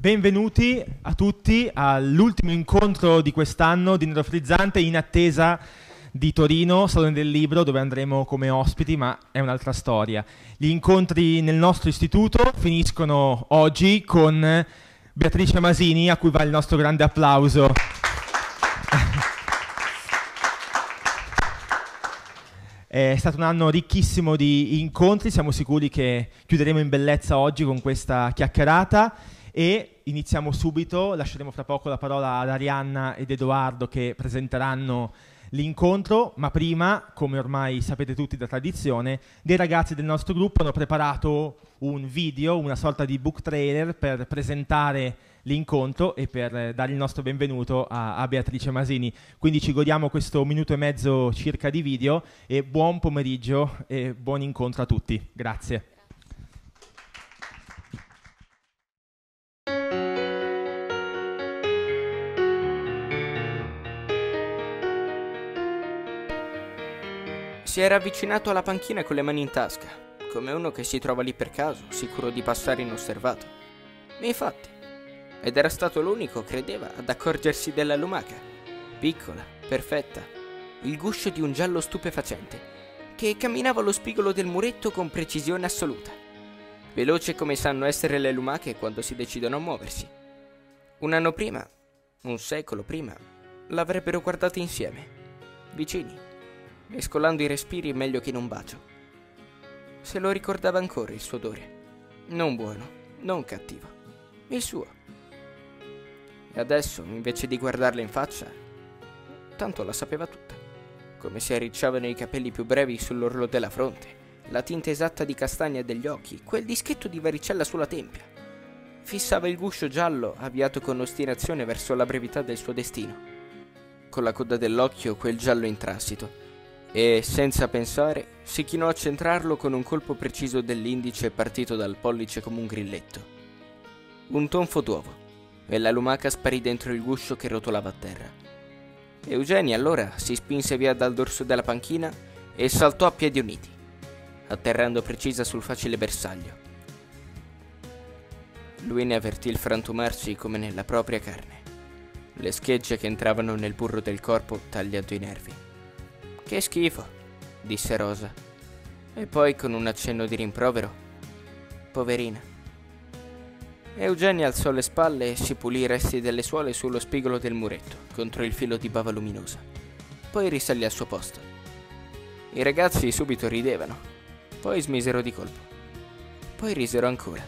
Benvenuti a tutti all'ultimo incontro di quest'anno di Nero Frizzante in attesa di Torino, Salone del Libro, dove andremo come ospiti, ma è un'altra storia. Gli incontri nel nostro istituto finiscono oggi con Beatrice Masini, a cui va il nostro grande applauso. È stato un anno ricchissimo di incontri, siamo sicuri che chiuderemo in bellezza oggi con questa chiacchierata e iniziamo subito, lasceremo fra poco la parola ad Arianna ed Edoardo che presenteranno l'incontro, ma prima, come ormai sapete tutti da tradizione, dei ragazzi del nostro gruppo hanno preparato un video, una sorta di book trailer per presentare l'incontro e per dare il nostro benvenuto a, a, Beatrice Masini. Quindi ci godiamo questo minuto e mezzo circa di video e buon pomeriggio e buon incontro a tutti. Grazie. Si era avvicinato alla panchina con le mani in tasca, come uno che si trova lì per caso, sicuro di passare inosservato. Infatti, ed era stato l'unico, credeva, ad accorgersi della lumaca, piccola, perfetta, il guscio di un giallo stupefacente, che camminava allo spigolo del muretto con precisione assoluta, veloce come sanno essere le lumache quando si decidono a muoversi. Un anno prima, un secolo prima, l'avrebbero guardata insieme, vicini mescolando i respiri meglio che in un bacio. Se lo ricordava ancora il suo odore. Non buono, non cattivo. Il suo. E adesso, invece di guardarla in faccia, tanto la sapeva tutta. Come si arricciavano i capelli più brevi sull'orlo della fronte, la tinta esatta di castagna degli occhi, quel dischetto di varicella sulla tempia. Fissava il guscio giallo, avviato con ostinazione verso la brevità del suo destino. Con la coda dell'occhio quel giallo intransito, e, senza pensare, si chinò a centrarlo con un colpo preciso dell'indice partito dal pollice come un grilletto. Un tonfo d'uovo, e la lumaca sparì dentro il guscio che rotolava a terra. Eugenia allora si spinse via dal dorso della panchina e saltò a piedi uniti, atterrando precisa sul facile bersaglio. Lui ne avvertì il frantumarsi come nella propria carne, le schegge che entravano nel burro del corpo tagliando i nervi. Che schifo, disse Rosa. E poi con un accenno di rimprovero. Poverina. Eugenia alzò le spalle e si pulì i resti delle suole sullo spigolo del muretto, contro il filo di bava luminosa. Poi risalì al suo posto. I ragazzi subito ridevano, poi smisero di colpo. Poi risero ancora.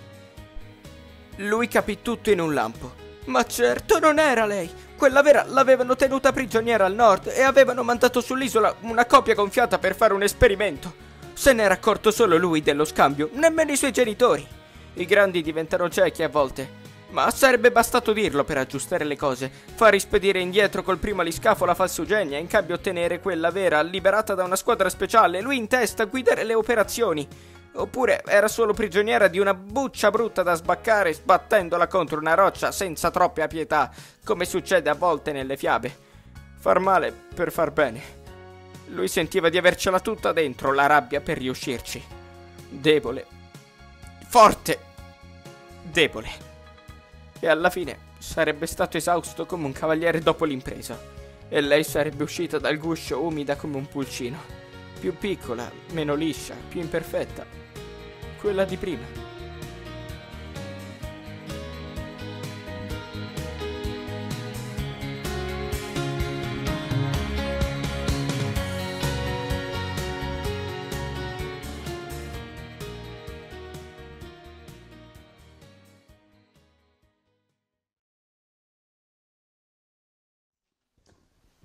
Lui capì tutto in un lampo. Ma certo non era lei! Quella vera l'avevano tenuta prigioniera al nord e avevano mandato sull'isola una copia gonfiata per fare un esperimento. Se n'era accorto solo lui dello scambio, nemmeno i suoi genitori. I grandi diventano ciechi a volte. Ma sarebbe bastato dirlo per aggiustare le cose, far rispedire indietro col primo aliscafo la falsa Eugenia e in cambio ottenere quella vera, liberata da una squadra speciale, lui in testa a guidare le operazioni. Oppure era solo prigioniera di una buccia brutta da sbaccare sbattendola contro una roccia senza troppa pietà, come succede a volte nelle fiabe. Far male per far bene. Lui sentiva di avercela tutta dentro la rabbia per riuscirci. Debole. Forte. Debole. E alla fine sarebbe stato esausto come un cavaliere dopo l'impresa. E lei sarebbe uscita dal guscio umida come un pulcino. Più piccola, meno liscia, più imperfetta, quella di prima.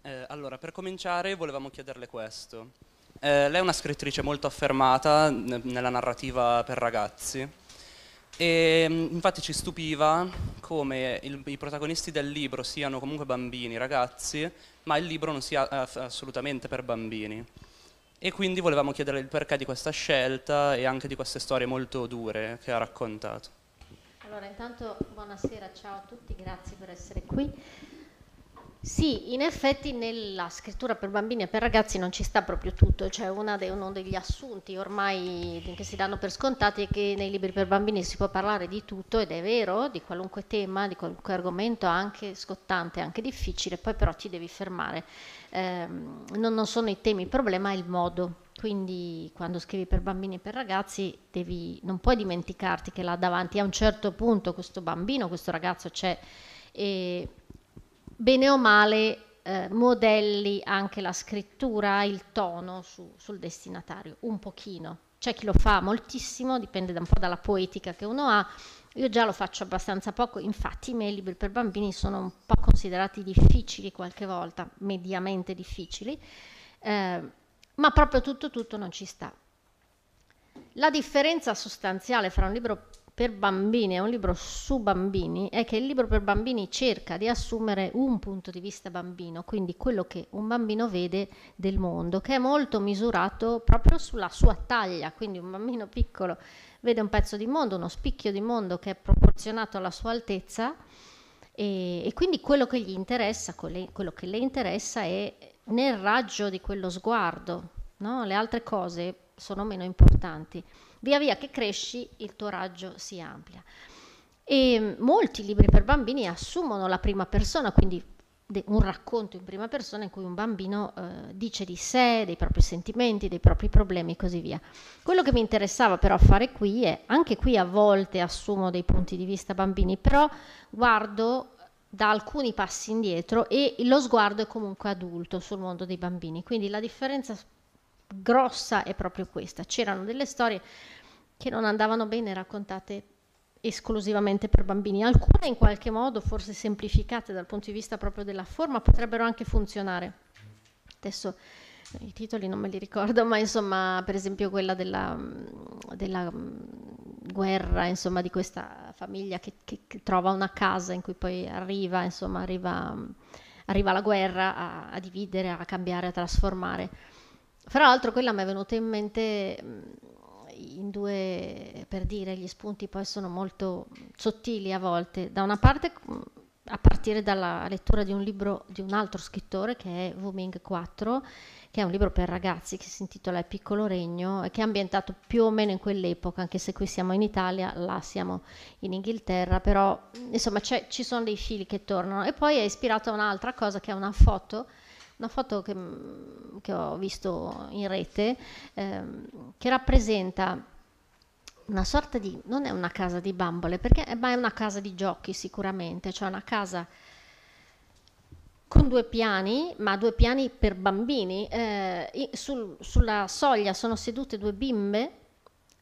Eh, allora, per cominciare volevamo chiederle questo. Eh, lei è una scrittrice molto affermata nella narrativa per ragazzi e mm, infatti ci stupiva come il, i protagonisti del libro siano comunque bambini, ragazzi, ma il libro non sia assolutamente per bambini. E quindi volevamo chiedere il perché di questa scelta e anche di queste storie molto dure che ha raccontato. Allora, intanto buonasera, ciao a tutti, grazie per essere qui. Sì, in effetti nella scrittura per bambini e per ragazzi non ci sta proprio tutto, cioè de, uno degli assunti ormai che si danno per scontati è che nei libri per bambini si può parlare di tutto ed è vero, di qualunque tema, di qualunque argomento anche scottante, anche difficile, poi però ti devi fermare. Eh, non, non sono i temi il problema, è il modo. Quindi quando scrivi per bambini e per ragazzi devi, non puoi dimenticarti che là davanti a un certo punto questo bambino, questo ragazzo c'è e bene o male eh, modelli anche la scrittura, il tono su, sul destinatario, un pochino. C'è chi lo fa moltissimo, dipende da un po' dalla poetica che uno ha. Io già lo faccio abbastanza poco, infatti i miei libri per bambini sono un po' considerati difficili qualche volta, mediamente difficili, eh, ma proprio tutto tutto non ci sta. La differenza sostanziale fra un libro per bambini, è un libro su bambini, è che il libro per bambini cerca di assumere un punto di vista bambino, quindi quello che un bambino vede del mondo, che è molto misurato proprio sulla sua taglia, quindi un bambino piccolo vede un pezzo di mondo, uno spicchio di mondo che è proporzionato alla sua altezza e, e quindi quello che gli interessa, quello che le interessa è nel raggio di quello sguardo, no? le altre cose sono meno importanti. Via via che cresci il tuo raggio si amplia. E molti libri per bambini assumono la prima persona, quindi un racconto in prima persona in cui un bambino eh, dice di sé, dei propri sentimenti, dei propri problemi e così via. Quello che mi interessava però fare qui è, anche qui a volte assumo dei punti di vista bambini, però guardo da alcuni passi indietro e lo sguardo è comunque adulto sul mondo dei bambini. Quindi la differenza grossa è proprio questa. C'erano delle storie che non andavano bene raccontate esclusivamente per bambini, alcune in qualche modo forse semplificate dal punto di vista proprio della forma potrebbero anche funzionare. Adesso i titoli non me li ricordo, ma insomma, per esempio quella della, della guerra, insomma, di questa famiglia che, che, che, trova una casa in cui poi arriva, insomma, arriva, arriva la guerra a, a dividere, a cambiare, a trasformare. Fra l'altro quella mi è venuta in mente in due, per dire, gli spunti poi sono molto sottili a volte. Da una parte a partire dalla lettura di un libro di un altro scrittore che è Wu Ming 4, che è un libro per ragazzi che si intitola Il piccolo regno e che è ambientato più o meno in quell'epoca, anche se qui siamo in Italia, là siamo in Inghilterra, però insomma ci sono dei fili che tornano. E poi è ispirato a un'altra cosa che è una foto una foto che, mm, che ho visto in rete ehm, che rappresenta una sorta di, non è una casa di bambole, perché, ma è una casa di giochi sicuramente, cioè una casa con due piani, ma due piani per bambini. Eh, sul, sulla soglia sono sedute due bimbe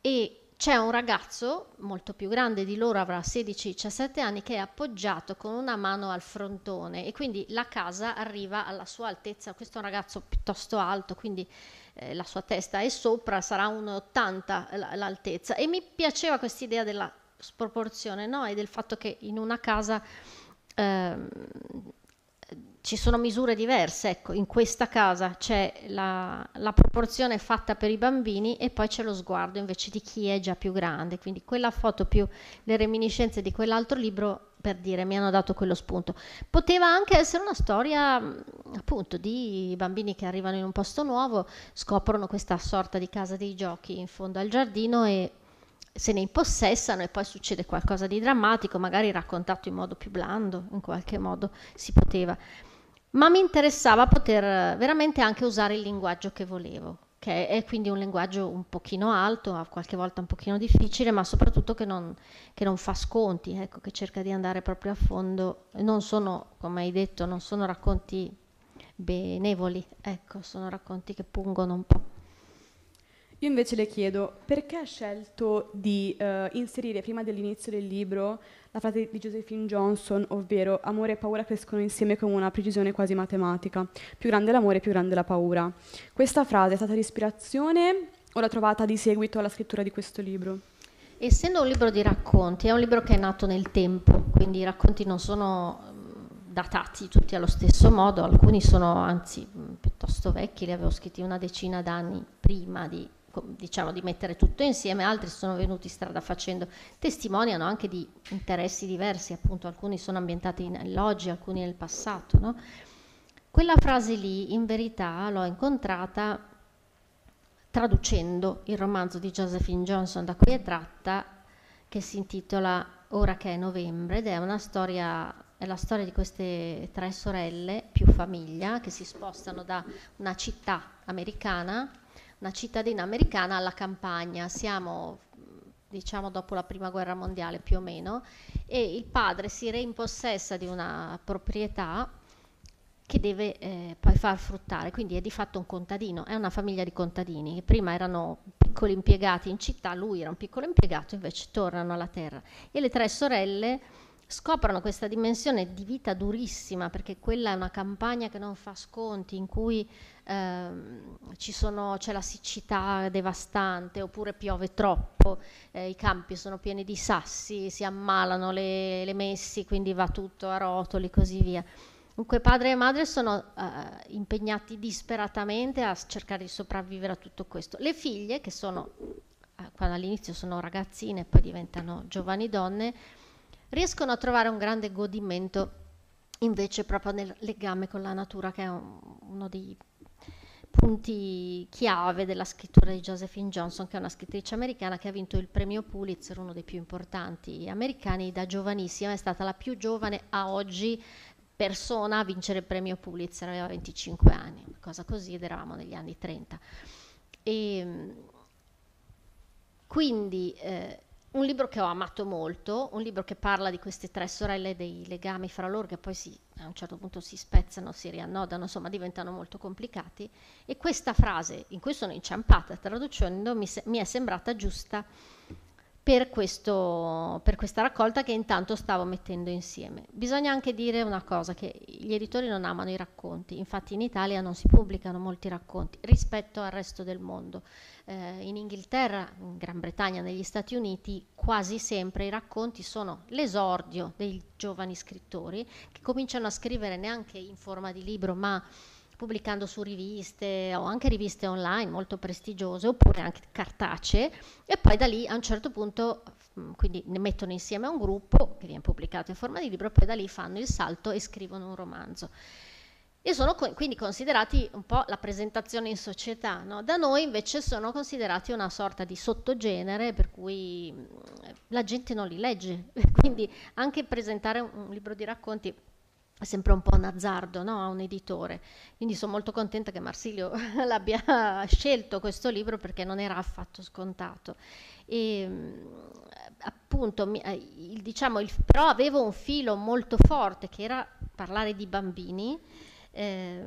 e c'è un ragazzo molto più grande di loro, avrà 16-17 anni, che è appoggiato con una mano al frontone e quindi la casa arriva alla sua altezza. Questo è un ragazzo piuttosto alto, quindi eh, la sua testa è sopra, sarà 1,80 l'altezza. E mi piaceva questa idea della sproporzione no? e del fatto che in una casa eh, ci sono misure diverse, ecco, in questa casa c'è la, la, proporzione fatta per i bambini e poi c'è lo sguardo invece di chi è già più grande, quindi quella foto più le reminiscenze di quell'altro libro, per dire, mi hanno dato quello spunto. Poteva anche essere una storia appunto di bambini che arrivano in un posto nuovo, scoprono questa sorta di casa dei giochi in fondo al giardino e se ne impossessano e poi succede qualcosa di drammatico, magari raccontato in modo più blando, in qualche modo si poteva ma mi interessava poter veramente anche usare il linguaggio che volevo, che è quindi un linguaggio un pochino alto, a qualche volta un pochino difficile, ma soprattutto che non, che non fa sconti, ecco, che cerca di andare proprio a fondo. Non sono, come hai detto, non sono racconti benevoli, ecco, sono racconti che pungono un po'. Io invece le chiedo perché ha scelto di uh, inserire prima dell'inizio del libro la frase di Josephine Johnson, ovvero amore e paura crescono insieme con una precisione quasi matematica. Più grande l'amore, più grande la paura. Questa frase è stata l'ispirazione o l'ha trovata di seguito alla scrittura di questo libro? Essendo un libro di racconti, è un libro che è nato nel tempo, quindi i racconti non sono mm, datati tutti allo stesso modo, alcuni sono anzi mm, piuttosto vecchi, li avevo scritti una decina d'anni prima di diciamo, di mettere tutto insieme, altri sono venuti strada facendo, testimoniano anche di interessi diversi, appunto alcuni sono ambientati nell'oggi, alcuni nel passato. No? Quella frase lì, in verità, l'ho incontrata traducendo il romanzo di Josephine Johnson da cui è tratta, che si intitola Ora che è novembre, ed è una storia è la storia di queste tre sorelle più famiglia che si spostano da una città americana, una cittadina americana alla campagna. Siamo diciamo dopo la prima guerra mondiale più o meno e il padre si reimpossessa di una proprietà che deve eh, poi far fruttare, quindi è di fatto un contadino, è una famiglia di contadini. Che prima erano piccoli impiegati in città, lui era un piccolo impiegato, invece tornano alla terra. E le tre sorelle scoprono questa dimensione di vita durissima, perché quella è una campagna che non fa sconti, in cui ehm, sono, c'è la siccità devastante, oppure piove troppo, eh, i campi sono pieni di sassi, si ammalano le, le messi, quindi va tutto a rotoli e così via. Dunque padre e madre sono uh, impegnati disperatamente a cercare di sopravvivere a tutto questo. Le figlie, che sono, uh, quando all'inizio sono ragazzine e poi diventano giovani donne, riescono a trovare un grande godimento invece proprio nel legame con la natura, che è un, uno dei punti chiave della scrittura di Josephine Johnson, che è una scrittrice americana che ha vinto il premio Pulitzer, uno dei più importanti americani, da giovanissima, è stata la più giovane a oggi persona a vincere il premio Pulitzer, aveva 25 anni, una cosa così, ed eravamo negli anni 30. E, ehm, quindi eh, un libro che ho amato molto, un libro che parla di queste tre sorelle, dei legami fra loro che poi si, a un certo punto si spezzano, si riannodano, insomma diventano molto complicati. E questa frase in cui sono inciampata traducendo mi, se, mi è sembrata giusta per, questo, per, questa raccolta che intanto stavo mettendo insieme. Bisogna anche dire una cosa, che gli editori non amano i racconti, infatti in Italia non si pubblicano molti racconti rispetto al resto del mondo eh, in Inghilterra, in Gran Bretagna, negli Stati Uniti, quasi sempre i racconti sono l'esordio dei giovani scrittori che cominciano a scrivere neanche in forma di libro, ma pubblicando su riviste o anche riviste online molto prestigiose oppure anche cartacee e poi da lì a un certo punto mm, quindi ne mettono insieme a un gruppo che viene pubblicato in forma di libro poi da lì fanno il salto e scrivono un romanzo e sono co- quindi considerati un po' la presentazione in società. No? Da noi invece sono considerati una sorta di sottogenere per cui mm, la gente non li legge, quindi anche presentare un, libro di racconti sempre un po' un azzardo no? a un editore. Quindi sono molto contenta che Marsilio l'abbia scelto questo libro perché non era affatto scontato. E, mm, appunto, eh, il, diciamo, il, però avevo un filo molto forte che era parlare di bambini eh,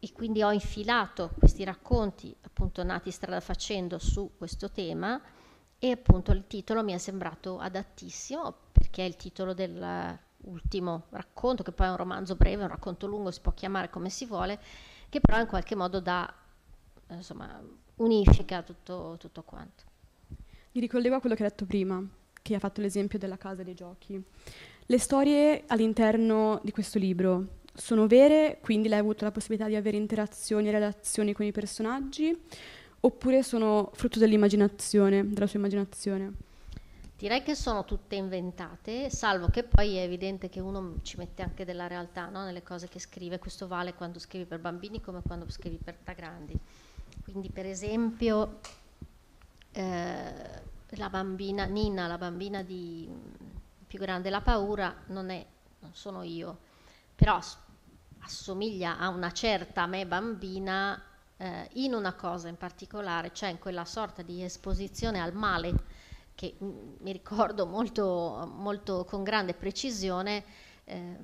e quindi ho infilato questi racconti appunto nati strada facendo su questo tema e appunto il titolo mi è sembrato adattissimo perché è il titolo dell'ultimo racconto che poi è un romanzo breve, un racconto lungo, si può chiamare come si vuole, che però in qualche modo dà, insomma, unifica tutto, tutto quanto. Mi ricollego a quello che hai detto prima, che ha fatto l'esempio della casa dei giochi. Le storie all'interno di questo libro sono vere, quindi lei ha avuto la possibilità di avere interazioni e relazioni con i personaggi, oppure sono frutto dell'immaginazione, della sua immaginazione? Direi che sono tutte inventate, salvo che poi è evidente che uno ci mette anche della realtà no? nelle cose che scrive, questo vale quando scrivi per bambini come quando scrivi per da grandi. Quindi per esempio eh, la bambina Nina, la bambina di più grande la paura, non, è, non sono io, però assomiglia a una certa me bambina eh, in una cosa in particolare, cioè in quella sorta di esposizione al male che mm, mi ricordo molto, molto con grande precisione. Eh,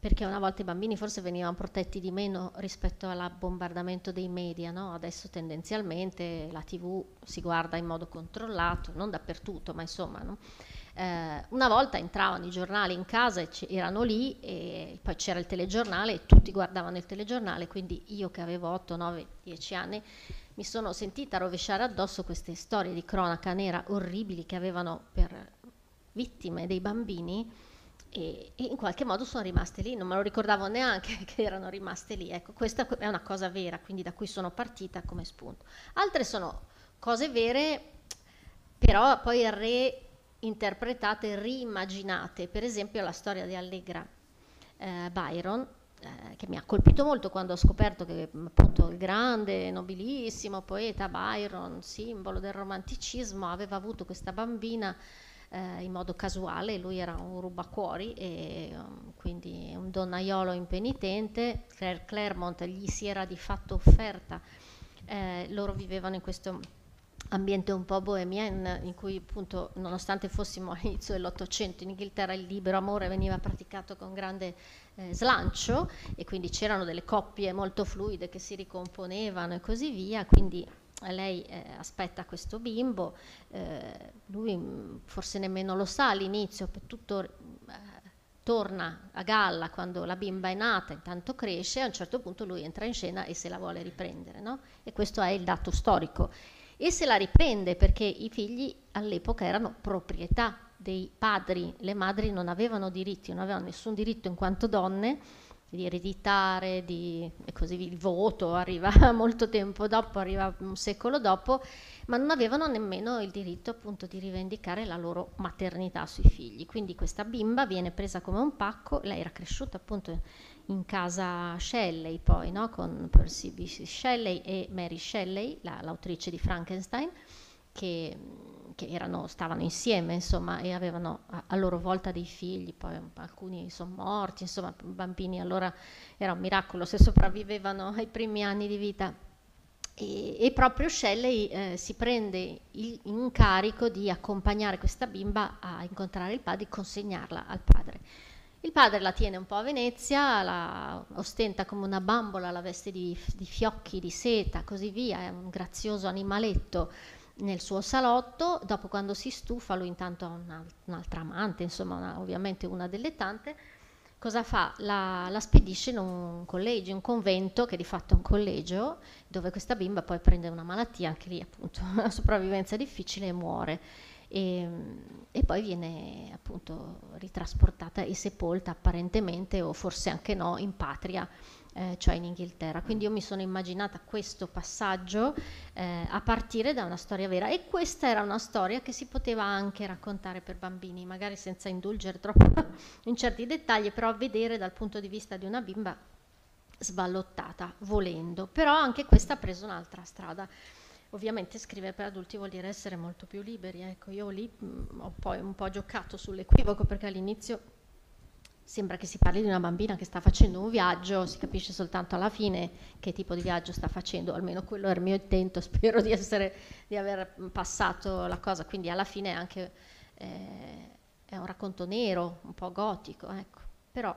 perché una volta i bambini forse venivano protetti di meno rispetto al bombardamento dei media, no? adesso tendenzialmente la tv si guarda in modo controllato, non dappertutto, ma insomma. No? Eh, una volta entravano i giornali in casa e erano lì e poi c'era il telegiornale e tutti guardavano il telegiornale, quindi io che avevo 8, 9, 10 anni mi sono sentita rovesciare addosso queste storie di cronaca nera orribili che avevano per vittime dei bambini e, e, in qualche modo sono rimaste lì, non me lo ricordavo neanche che erano rimaste lì. Ecco, questa è una cosa vera, quindi da cui sono partita come spunto. Altre sono cose vere, però poi re interpretate, riimmaginate, per esempio la storia di Allegra eh, Byron, eh, che mi ha colpito molto quando ho scoperto che appunto il grande, nobilissimo poeta Byron, simbolo del romanticismo, aveva avuto questa bambina eh, in modo casuale, lui era un rubacuori e um, quindi un donnaiolo impenitente, Claire Claremont gli si era di fatto offerta, eh, loro vivevano in questo ambiente un po' bohemien in cui appunto nonostante fossimo all'inizio dell'Ottocento in Inghilterra il libero amore veniva praticato con grande eh, slancio e quindi c'erano delle coppie molto fluide che si ricomponevano e così via, quindi lei eh, aspetta questo bimbo, eh, lui mm, forse nemmeno lo sa all'inizio, tutto eh, torna a galla quando la bimba è nata, intanto cresce, a un certo punto lui entra in scena e se la vuole riprendere, no? e questo è il dato storico. E se la riprende perché i figli all'epoca erano proprietà dei padri, le madri non avevano diritti, non avevano nessun diritto in quanto donne, di ereditare, di, e così via. Il voto arriva molto tempo dopo, arriva un secolo dopo, ma non avevano nemmeno il diritto appunto di rivendicare la loro maternità sui figli. Quindi questa bimba viene presa come un pacco, lei era cresciuta appunto in casa Shelley poi, no? con Percy B. Shelley e Mary Shelley, la, l'autrice di Frankenstein, che che erano, stavano insieme insomma, e avevano a, a, loro volta dei figli, poi alcuni sono morti, insomma bambini allora era un miracolo se sopravvivevano ai primi anni di vita. E, e proprio Shelley eh, si prende il incarico di accompagnare questa bimba a incontrare il padre e consegnarla al padre. Il padre la tiene un po' a Venezia, la ostenta come una bambola, la veste di, di fiocchi, di seta, così via, è un grazioso animaletto nel suo salotto, dopo quando si stufa, lui intanto ha un'altra amante, insomma una, ovviamente una delle tante, cosa fa? La, la, spedisce in un collegio, un convento che di fatto è un collegio, dove questa bimba poi prende una malattia, anche lì appunto una sopravvivenza difficile e muore. E, e, poi viene appunto ritrasportata e sepolta apparentemente o forse anche no in patria eh, cioè in Inghilterra. Quindi io mi sono immaginata questo passaggio eh, a partire da una storia vera e questa era una storia che si poteva anche raccontare per bambini, magari senza indulgere troppo in certi dettagli, però vedere dal punto di vista di una bimba sballottata, volendo. Però anche questa ha preso un'altra strada. Ovviamente scrivere per adulti vuol dire essere molto più liberi. Ecco, io lì mh, mm, ho poi un po' giocato sull'equivoco perché all'inizio sembra che si parli di una bambina che sta facendo un viaggio, si capisce soltanto alla fine che tipo di viaggio sta facendo, almeno quello è il mio intento, spero di, essere, di aver passato la cosa, quindi alla fine anche eh, è un racconto nero, un po' gotico, ecco. però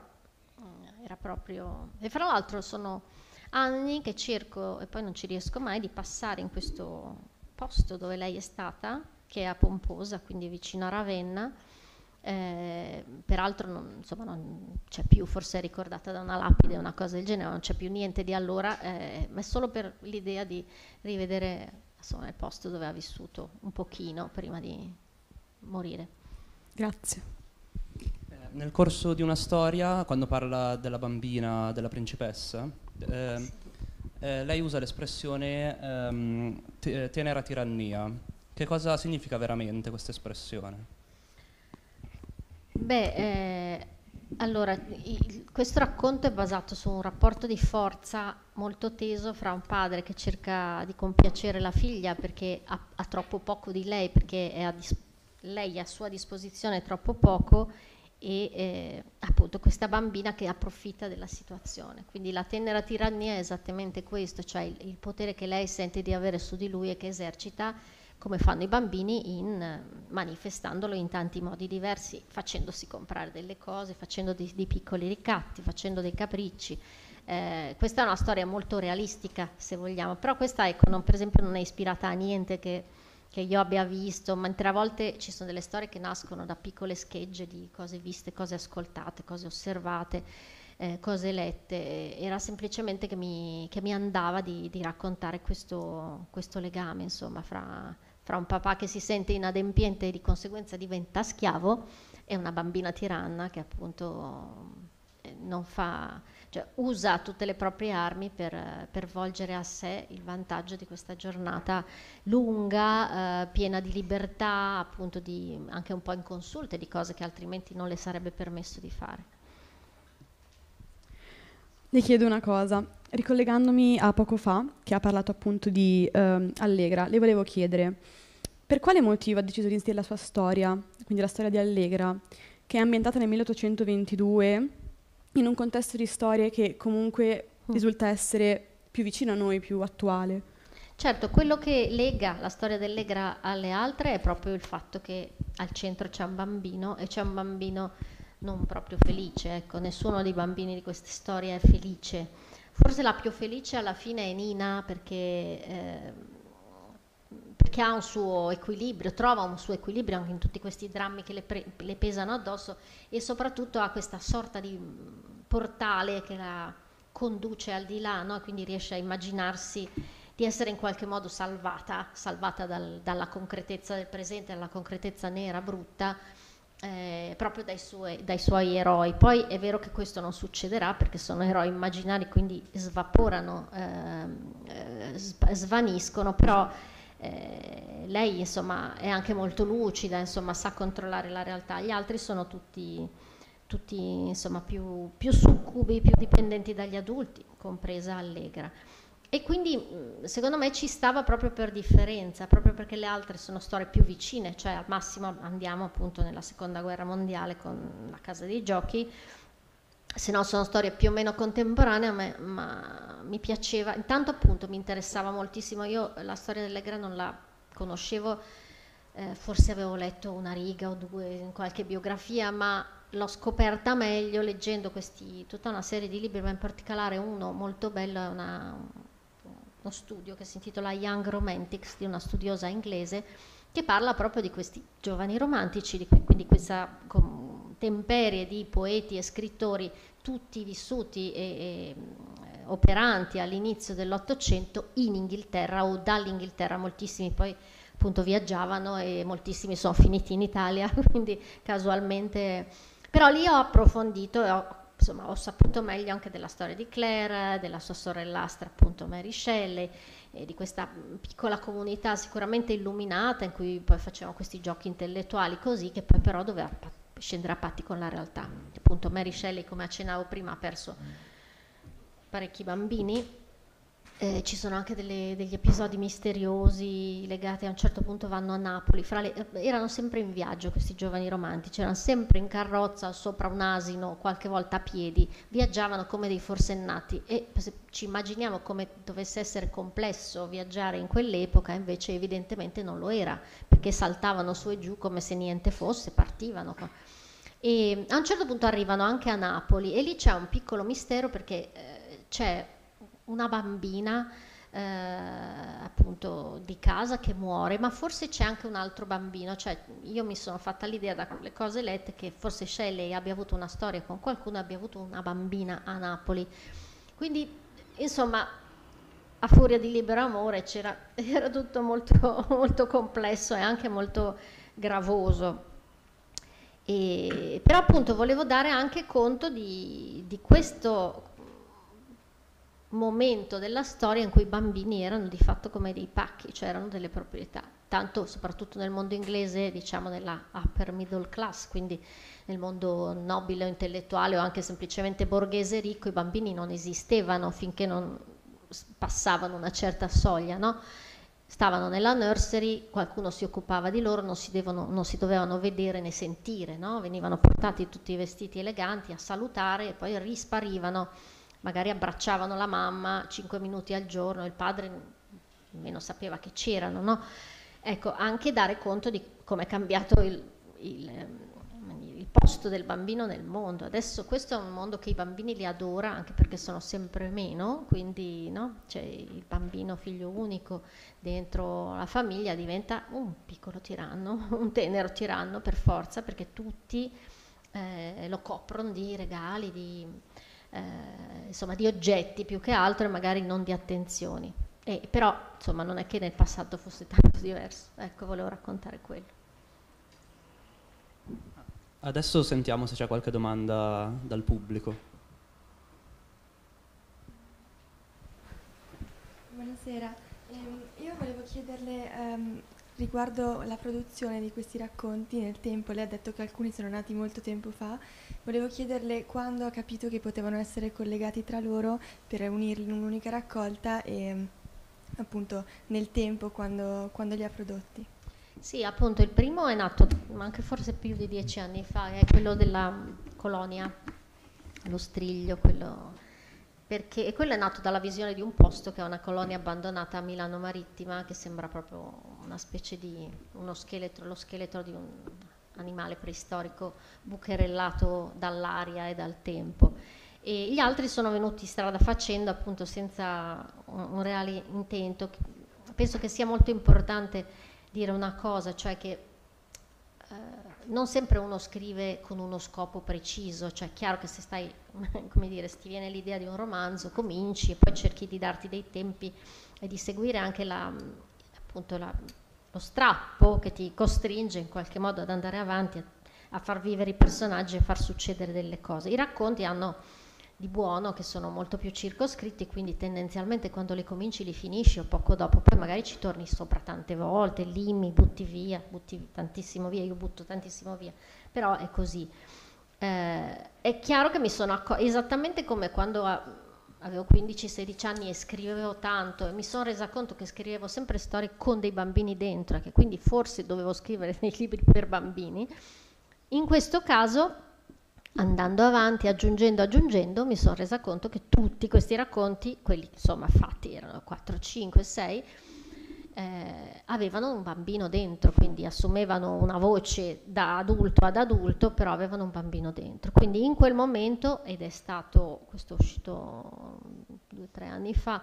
eh, era proprio... E fra l'altro sono anni che cerco, e poi non ci riesco mai, di passare in questo posto dove lei è stata, che è a Pomposa, quindi vicino a Ravenna, eh, peraltro non, insomma, non c'è più, forse è ricordata da una lapide o una cosa del genere, non c'è più niente di allora, eh, ma è solo per l'idea di rivedere insomma, il posto dove ha vissuto un pochino prima di morire. Grazie. Eh, nel corso di una storia, quando parla della bambina, della principessa, eh, eh, lei usa l'espressione ehm, tenera tirannia. Che cosa significa veramente questa espressione? Beh, eh, allora, il, questo racconto è basato su un rapporto di forza molto teso fra un padre che cerca di compiacere la figlia perché ha, ha troppo poco di lei, perché a lei a sua disposizione troppo poco e eh, appunto questa bambina che approfitta della situazione. Quindi la tenera tirannia è esattamente questo, cioè il, il potere che lei sente di avere su di lui e che esercita come fanno i bambini in, manifestandolo in tanti modi diversi, facendosi comprare delle cose, facendo dei, dei piccoli ricatti, facendo dei capricci. Eh, questa è una storia molto realistica, se vogliamo, però questa ecco, non, per esempio non è ispirata a niente che, che, io abbia visto, mentre a volte ci sono delle storie che nascono da piccole schegge di cose viste, cose ascoltate, cose osservate. Eh, cose lette, era semplicemente che mi, che mi andava di, di raccontare questo, questo legame insomma, fra, fra un papà che si sente inadempiente e di conseguenza diventa schiavo e una bambina tiranna che appunto eh, non fa, cioè, usa tutte le proprie armi per, per, volgere a sé il vantaggio di questa giornata lunga, eh, piena di libertà, appunto di, anche un po' inconsulte, di cose che altrimenti non le sarebbe permesso di fare. Le chiedo una cosa, ricollegandomi a poco fa, che ha parlato appunto di ehm, Allegra, le volevo chiedere per quale motivo ha deciso di inserire la sua storia, quindi la storia di Allegra, che è ambientata nel 1822, in un contesto di storie che comunque mm. risulta essere più vicino a noi, più attuale? Certo, quello che lega la storia dell'Egra alle altre è proprio il fatto che al centro c'è un bambino e c'è un bambino non proprio felice, ecco, nessuno dei bambini di queste storie è felice. Forse la più felice alla fine è Nina perché, eh, perché ha un suo equilibrio, trova un suo equilibrio anche in tutti questi drammi che le, pre- le pesano addosso e soprattutto ha questa sorta di portale che la conduce al di là, no? quindi riesce a immaginarsi di essere in qualche modo salvata, salvata dal, dalla concretezza del presente, dalla concretezza nera, brutta, eh, proprio dai suoi, dai suoi, eroi. Poi è vero che questo non succederà perché sono eroi immaginari, quindi svaporano, ehm, eh, svaniscono, però eh, lei insomma è anche molto lucida, insomma sa controllare la realtà, gli altri sono tutti, tutti insomma, più, più succubi, più dipendenti dagli adulti, compresa Allegra. E quindi mm, secondo me ci stava proprio per differenza, proprio perché le altre sono storie più vicine, cioè al massimo andiamo appunto nella seconda guerra mondiale con la casa dei giochi, se no sono storie più o meno contemporanee, ma, ma mi piaceva, intanto appunto mi interessava moltissimo, io la storia dell'Egra non la conoscevo, eh, forse avevo letto una riga o due in qualche biografia, ma l'ho scoperta meglio leggendo questi, tutta una serie di libri, ma in particolare uno molto bello, è una, uno studio che si intitola Young Romantics di una studiosa inglese che parla proprio di questi giovani romantici, di, quindi questa temperie di poeti e scrittori tutti vissuti e, e operanti all'inizio dell'Ottocento in Inghilterra o dall'Inghilterra, moltissimi poi appunto viaggiavano e moltissimi sono finiti in Italia, quindi casualmente... Però lì ho approfondito e ho insomma, ho saputo meglio anche della storia di Claire, della sua sorellastra appunto Mary Shelley, e di questa piccola comunità sicuramente illuminata in cui poi facevano questi giochi intellettuali così che poi però doveva scendere a patti con la realtà. Appunto Mary Shelley, come accennavo prima, ha perso parecchi bambini eh, ci sono anche delle, degli episodi misteriosi legati a un certo punto vanno a Napoli, le, eh, erano sempre in viaggio questi giovani romantici, erano sempre in carrozza sopra un asino, qualche volta a piedi, viaggiavano come dei forsennati e se ci immaginiamo come dovesse essere complesso viaggiare in quell'epoca, invece evidentemente non lo era, perché saltavano su e giù come se niente fosse, partivano. E a un certo punto arrivano anche a Napoli e lì c'è un piccolo mistero perché eh, c'è una bambina eh, appunto di casa che muore, ma forse c'è anche un altro bambino, cioè io mi sono fatta l'idea dalle cose lette che forse Shelley abbia avuto una storia con qualcuno, abbia avuto una bambina a Napoli. Quindi insomma a furia di libero amore era tutto molto, molto complesso e anche molto gravoso. E, però appunto volevo dare anche conto di, di questo momento della storia in cui i bambini erano di fatto come dei pacchi, cioè erano delle proprietà, tanto soprattutto nel mondo inglese, diciamo nella upper middle class, quindi nel mondo nobile o intellettuale o anche semplicemente borghese ricco, i bambini non esistevano finché non passavano una certa soglia, no? Stavano nella nursery, qualcuno si occupava di loro, non si, devono, non si dovevano vedere né sentire, no? Venivano portati tutti i vestiti eleganti a salutare e poi risparivano magari abbracciavano la mamma 5 minuti al giorno, il padre nemmeno sapeva che c'erano, no? Ecco, anche dare conto di come è cambiato il, il, il, posto del bambino nel mondo. Adesso questo è un mondo che i bambini li adora anche perché sono sempre meno, quindi no? cioè, il bambino figlio unico dentro la famiglia diventa un piccolo tiranno, un tenero tiranno per forza perché tutti eh, lo coprono di regali, di eh, insomma, di oggetti più che altro e magari non di attenzioni. E, però insomma non è che nel passato fosse tanto diverso, ecco volevo raccontare quello. Adesso sentiamo se c'è qualche domanda dal pubblico. Buonasera, eh, io volevo chiederle, ehm, riguardo la produzione di questi racconti nel tempo, lei ha detto che alcuni sono nati molto tempo fa, volevo chiederle quando ha capito che potevano essere collegati tra loro per unirli in un'unica raccolta e appunto nel tempo quando, quando li ha prodotti. Sì, appunto il primo è nato anche forse più di dieci anni fa, è quello della colonia, lo striglio, quello, perché, e quello è nato dalla visione di un posto che è una colonia abbandonata a Milano Marittima che sembra proprio una specie di uno scheletro, lo scheletro di un animale preistorico bucherellato dall'aria e dal tempo. E gli altri sono venuti strada facendo appunto senza un, un reale intento. Penso che sia molto importante dire una cosa, cioè che non sempre uno scrive con uno scopo preciso, cioè è chiaro che se stai, come dire, se ti viene l'idea di un romanzo, cominci e poi cerchi di darti dei tempi e di seguire anche la, appunto la, lo strappo che ti costringe in qualche modo ad andare avanti, a, a far vivere i personaggi e far succedere delle cose. I racconti hanno di buono che sono molto più circoscritti, quindi tendenzialmente quando li cominci li finisci o poco dopo, poi magari ci torni sopra tante volte, limi, butti via, butti tantissimo via, io butto tantissimo via, però è così. Eh, è chiaro che mi sono accorta, esattamente come quando avevo 15-16 anni e scrivevo tanto e mi sono resa conto che scrivevo sempre storie con dei bambini dentro che quindi forse dovevo scrivere dei libri per bambini, in questo caso andando avanti, aggiungendo, aggiungendo, mi sono resa conto che tutti questi racconti, quelli insomma fatti erano 4, 5, 6, eh, avevano un bambino dentro, quindi assumevano una voce da adulto ad adulto, però avevano un bambino dentro. Quindi in quel momento, ed è stato, questo è uscito due o tre anni fa,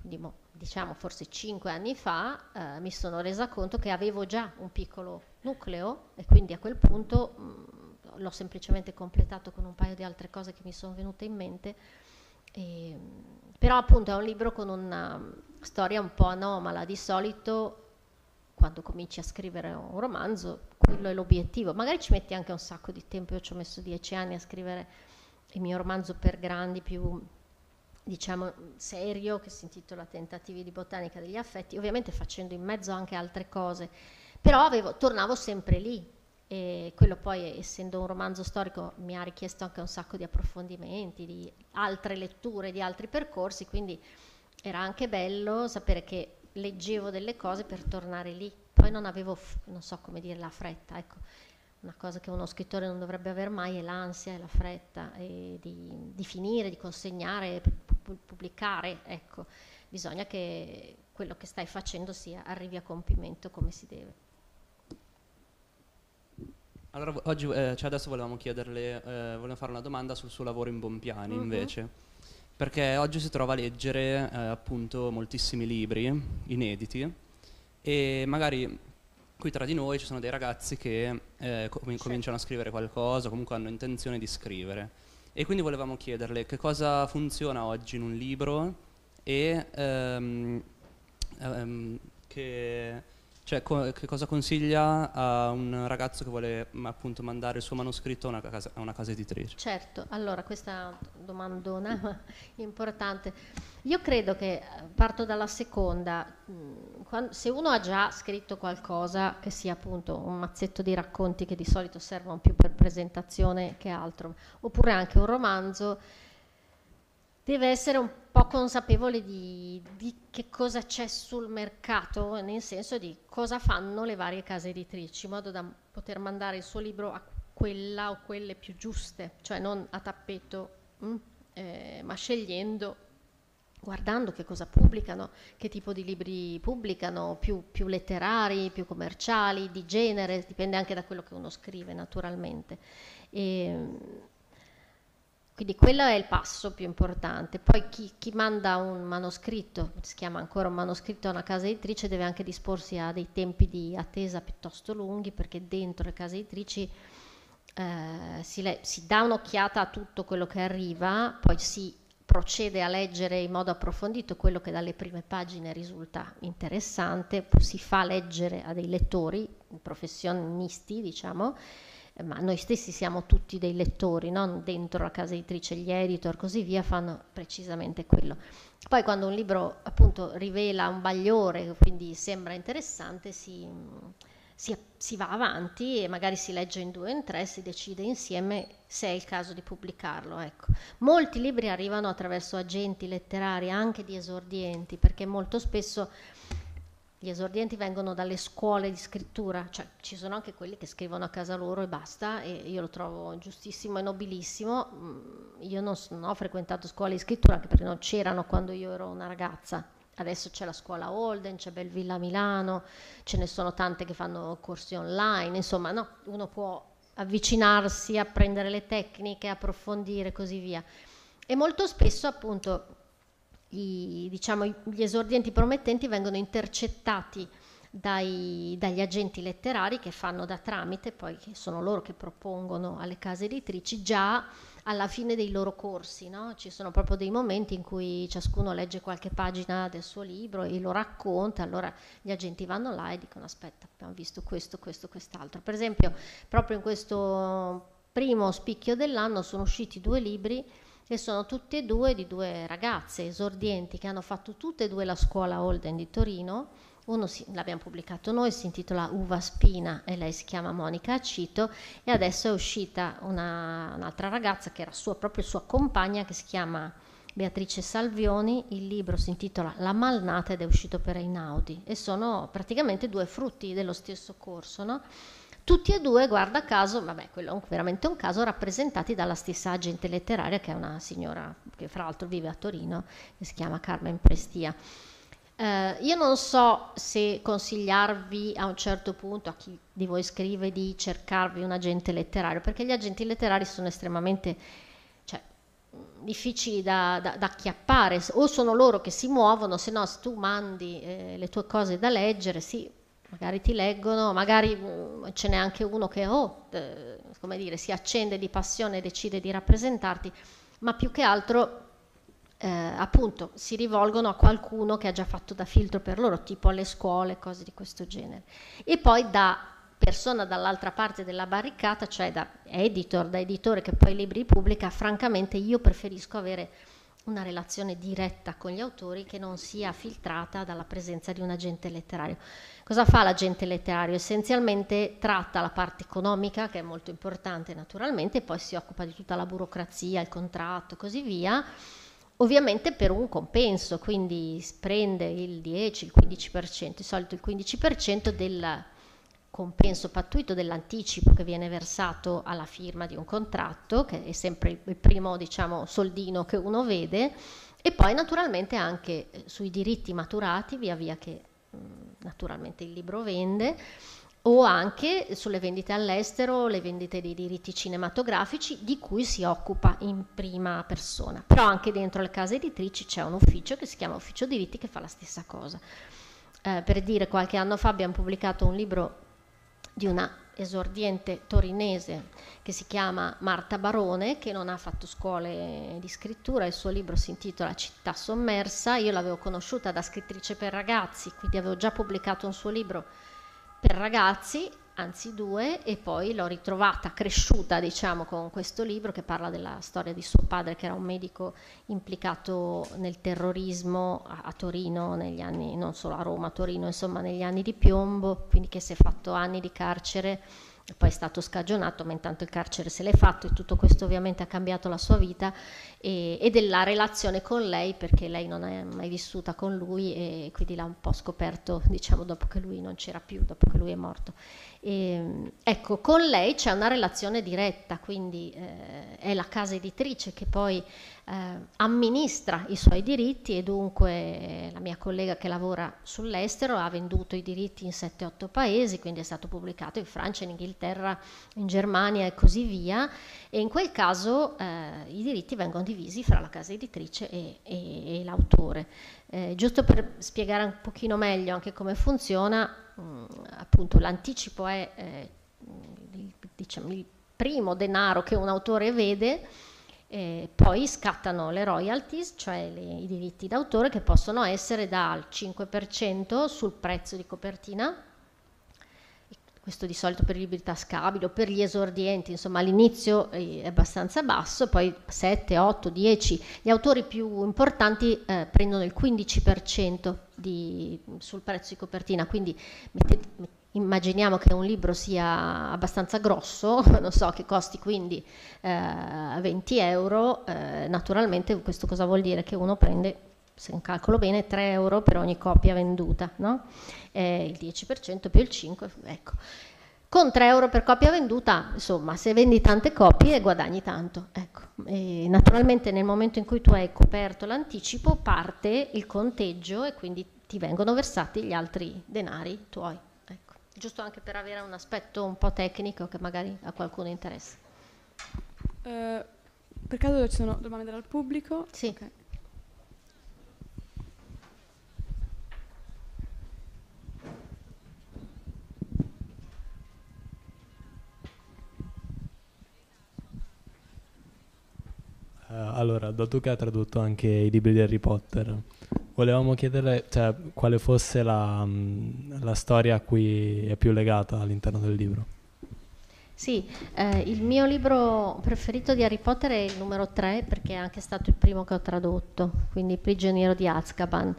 quindi diciamo forse cinque anni fa, eh, mi sono resa conto che avevo già un piccolo nucleo e quindi a quel punto... Mh, l'ho semplicemente completato con un paio di altre cose che mi sono venute in mente. E, però appunto è un libro con una storia un po' anomala, di solito quando cominci a scrivere un romanzo, quello è l'obiettivo. Magari ci metti anche un sacco di tempo, io ci ho messo dieci anni a scrivere il mio romanzo per grandi più diciamo serio che si intitola Tentativi di botanica degli affetti, ovviamente facendo in mezzo anche altre cose, però avevo, tornavo sempre lì, e quello poi, essendo un romanzo storico, mi ha richiesto anche un sacco di approfondimenti, di altre letture, di altri percorsi, quindi era anche bello sapere che leggevo delle cose per tornare lì. Poi non avevo, non so come dire, la fretta, ecco. Una cosa che uno scrittore non dovrebbe avere mai è l'ansia e la fretta e di, di finire, di consegnare, pubblicare, ecco. Bisogna che quello che stai facendo sia, arrivi a compimento come si deve. Allora, oggi, eh, cioè adesso volevamo chiederle, eh, volevamo fare una domanda sul suo lavoro in Bompiani uh-huh. invece, perché oggi si trova a leggere eh, appunto moltissimi libri inediti e magari qui tra di noi ci sono dei ragazzi che eh, com- cominciano a scrivere qualcosa, comunque hanno intenzione di scrivere. E quindi volevamo chiederle che cosa funziona oggi in un libro e um, um, che cioè, co- che cosa consiglia a un ragazzo che vuole appunto mandare il suo manoscritto a una casa, a una casa editrice? Certo, allora questa domandona importante. Io credo che eh, parto dalla seconda. Mm, quando, se uno ha già scritto qualcosa, che sia appunto un mazzetto di racconti che di solito servono più per presentazione che altro, oppure anche un romanzo, deve essere un po' consapevole di, di, che cosa c'è sul mercato, nel senso di cosa fanno le varie case editrici, in modo da poter mandare il suo libro a quella o quelle più giuste, cioè non a tappeto, mh, mm, eh, ma scegliendo, guardando che cosa pubblicano, che tipo di libri pubblicano, più, più letterari, più commerciali, di genere, dipende anche da quello che uno scrive naturalmente. E, quindi quello è il passo più importante. Poi chi, chi, manda un manoscritto, si chiama ancora un manoscritto a una casa editrice, deve anche disporsi a dei tempi di attesa piuttosto lunghi perché dentro le case editrici eh, si, le, si dà un'occhiata a tutto quello che arriva, poi si procede a leggere in modo approfondito quello che dalle prime pagine risulta interessante, si fa leggere a dei lettori professionisti, diciamo, ma noi stessi siamo tutti dei lettori, no? dentro la casa editrice, gli editor, così via, fanno precisamente quello. Poi quando un libro appunto rivela un bagliore, quindi sembra interessante, si, si, si, va avanti e magari si legge in due o in tre, si decide insieme se è il caso di pubblicarlo. Ecco. Molti libri arrivano attraverso agenti letterari, anche di esordienti, perché molto spesso gli esordienti vengono dalle scuole di scrittura, cioè ci sono anche quelli che scrivono a casa loro e basta, e io lo trovo giustissimo e nobilissimo. Mm, io non, non ho frequentato scuole di scrittura anche perché non c'erano quando io ero una ragazza. Adesso c'è la scuola Holden, c'è Belvilla Milano, ce ne sono tante che fanno corsi online, insomma, no, uno può avvicinarsi, apprendere le tecniche, approfondire e così via. E molto spesso appunto gli, diciamo, gli esordienti promettenti vengono intercettati dai, dagli agenti letterari che fanno da tramite, poi sono loro che propongono alle case editrici già alla fine dei loro corsi, no? ci sono proprio dei momenti in cui ciascuno legge qualche pagina del suo libro e lo racconta, allora gli agenti vanno là e dicono aspetta, abbiamo visto questo, questo, quest'altro. Per esempio, proprio in questo primo spicchio dell'anno sono usciti due libri che sono tutte e due di due ragazze esordienti che hanno fatto tutte e due la scuola Holden di Torino. Uno si, l'abbiamo pubblicato noi, si intitola Uva Spina e lei si chiama Monica Acito e adesso è uscita una, un'altra ragazza che era sua, proprio sua compagna che si chiama Beatrice Salvioni, il libro si intitola La Malnata ed è uscito per Einaudi e sono praticamente due frutti dello stesso corso. No? Tutti e due, guarda caso, vabbè, quello è veramente un caso, rappresentati dalla stessa agente letteraria che è una signora che fra l'altro vive a Torino, che si chiama Carmen Prestia. Eh, io non so se consigliarvi a un certo punto a chi di voi scrive di cercarvi un agente letterario, perché gli agenti letterari sono estremamente cioè, difficili da, da, da, acchiappare, o sono loro che si muovono, se no se tu mandi eh, le tue cose da leggere, sì, magari ti leggono, magari mm, ce n'è anche uno che oh, come dire, si accende di passione e decide di rappresentarti, ma più che altro eh, appunto si rivolgono a qualcuno che ha già fatto da filtro per loro, tipo alle scuole, cose di questo genere. E poi da persona dall'altra parte della barricata, cioè da editor, da editore che poi libri pubblica, francamente io preferisco avere una relazione diretta con gli autori che non sia filtrata dalla presenza di un agente letterario. Cosa fa l'agente letterario? Essenzialmente tratta la parte economica, che è molto importante naturalmente, poi si occupa di tutta la burocrazia, il contratto così via, ovviamente per un compenso, quindi prende il 10, il 15%, di solito il 15% del compenso pattuito dell'anticipo che viene versato alla firma di un contratto, che è sempre il primo diciamo, soldino che uno vede, e poi naturalmente anche eh, sui diritti maturati via via che mh, naturalmente il libro vende, o anche sulle vendite all'estero, le vendite dei diritti cinematografici di cui si occupa in prima persona. Però anche dentro le case editrici c'è un ufficio che si chiama Ufficio Diritti che fa la stessa cosa. Eh, per dire, qualche anno fa abbiamo pubblicato un libro di una esordiente torinese che si chiama Marta Barone, che non ha fatto scuole di scrittura, il suo libro si intitola Città sommersa, io l'avevo conosciuta da scrittrice per ragazzi, quindi avevo già pubblicato un suo libro per ragazzi anzi due, e poi l'ho ritrovata cresciuta, diciamo, con questo libro che parla della storia di suo padre, che era un medico implicato nel terrorismo a, a Torino negli anni, non solo a Roma, a Torino, insomma, negli anni di piombo, quindi che si è fatto anni di carcere poi è stato scagionato, ma intanto il carcere se l'è fatto e tutto questo ovviamente ha cambiato la sua vita e, e della relazione con lei perché lei non è mai vissuta con lui e quindi l'ha un po' scoperto diciamo dopo che lui non c'era più, dopo che lui è morto. E, ecco, con lei c'è una relazione diretta, quindi eh, è la casa editrice che poi eh, amministra i suoi diritti e dunque la mia collega che lavora sull'estero ha venduto i diritti in 7-8 paesi, quindi è stato pubblicato in Francia, in Inghilterra, in Germania e così via e in quel caso eh, i diritti vengono divisi fra la casa editrice e, e, e l'autore. Eh, giusto per spiegare un pochino meglio anche come funziona, mh, mm, appunto l'anticipo è eh, il, diciamo, il primo denaro che un autore vede eh, poi scattano le royalties, cioè le, i diritti d'autore che possono essere dal 5% sul prezzo di copertina, questo di solito per libri tascabili o per gli esordienti, insomma all'inizio è abbastanza basso, poi 7, 8, 10. Gli autori più importanti eh, prendono il 15% di, sul prezzo di copertina, quindi mettete, immaginiamo che un libro sia abbastanza grosso, non so, che costi quindi eh, 20 euro, eh, naturalmente questo cosa vuol dire? Che uno prende, se calcolo bene, 3 euro per ogni copia venduta, no? eh, il 10% più il 5%, ecco. Con 3 euro per copia venduta, insomma, se vendi tante copie guadagni tanto. Ecco. naturalmente nel momento in cui tu hai coperto l'anticipo parte il conteggio e quindi ti vengono versati gli altri denari tuoi. Ecco. Giusto anche per avere un aspetto un po' tecnico che magari a qualcuno interessa. Uh, per caso ci sono domande dal pubblico? Sì. Okay. Uh, allora, dato che ha tradotto anche i libri di Harry Potter, volevamo chiederle cioè, quale fosse la, mm, la, storia a cui è più legata all'interno del libro. Sì, eh, il mio libro preferito di Harry Potter è il numero 3 perché è anche stato il primo che ho tradotto, quindi Prigioniero di Azkaban.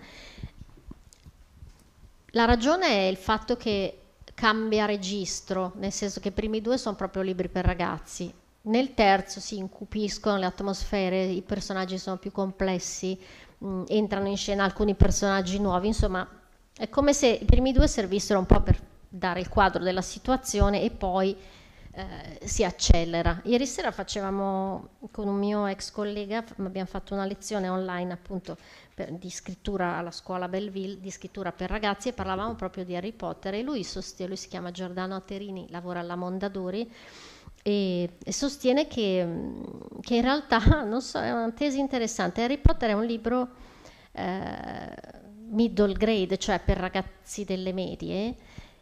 La ragione è il fatto che cambia registro, nel senso che i primi due sono proprio libri per ragazzi, nel terzo si incupiscono le atmosfere, i personaggi sono più complessi, mh, mm, entrano in scena alcuni personaggi nuovi, insomma è come se i primi due servissero un po' per dare il quadro della situazione e poi eh, si accelera. Ieri sera facevamo con un mio ex collega, abbiamo fatto una lezione online appunto per, di scrittura alla scuola Belleville, di scrittura per ragazzi e parlavamo proprio di Harry Potter e lui, lui si chiama Giordano Aterini, lavora alla Mondadori e, e sostiene che, che, in realtà, non so, è una tesi interessante, Harry Potter è un libro eh, middle grade, cioè per ragazzi delle medie,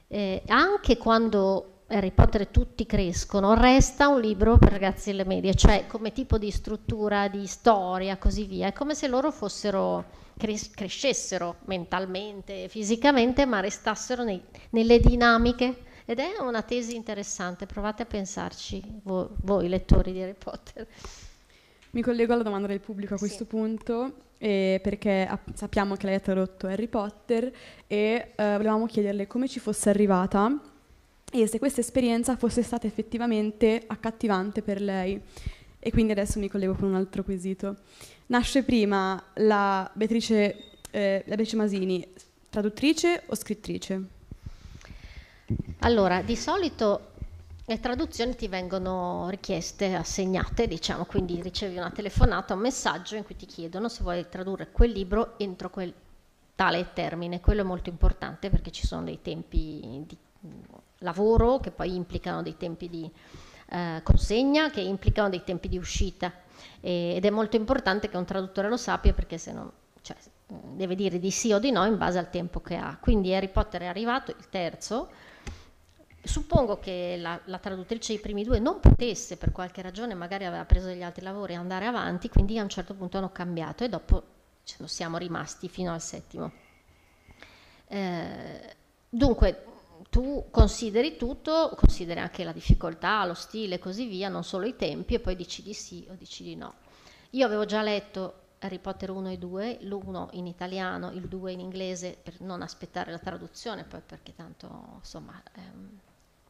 eh, anche quando Harry Potter e tutti crescono, resta un libro per ragazzi delle medie, cioè come tipo di struttura, di storia, così via. È come se loro fossero, cres- crescessero mentalmente, fisicamente, ma restassero nei, nelle dinamiche ed è una tesi interessante, provate a pensarci voi, voi lettori di Harry Potter. Mi collego alla domanda del pubblico a questo sì. punto, eh, perché sappiamo che lei ha tradotto Harry Potter e eh, volevamo chiederle come ci fosse arrivata e se questa esperienza fosse stata effettivamente accattivante per lei. E quindi adesso mi collego con un altro quesito. Nasce prima la Beatrice, eh, la Beatrice Masini, traduttrice o scrittrice? Allora, di solito le traduzioni ti vengono richieste, assegnate, diciamo, quindi ricevi una telefonata, un messaggio in cui ti chiedono se vuoi tradurre quel libro entro quel tale termine. Quello è molto importante perché ci sono dei tempi di lavoro che poi implicano dei tempi di eh, consegna, che implicano dei tempi di uscita. E, ed è molto importante che un traduttore lo sappia perché se no cioè, deve dire di sì o di no in base al tempo che ha. Quindi Harry Potter è arrivato, il terzo, Suppongo che la, la, traduttrice dei primi due non potesse, per qualche ragione, magari aveva preso degli altri lavori, andare avanti, quindi a un certo punto hanno cambiato e dopo cioè, siamo rimasti fino al settimo. Eh, dunque, tu consideri tutto, consideri anche la difficoltà, lo stile e così via, non solo i tempi, e poi dici di sì o dici di no. Io avevo già letto Harry Potter 1 e 2, l'1 in italiano, il 2 in inglese per non aspettare la traduzione, poi perché tanto insomma ehm,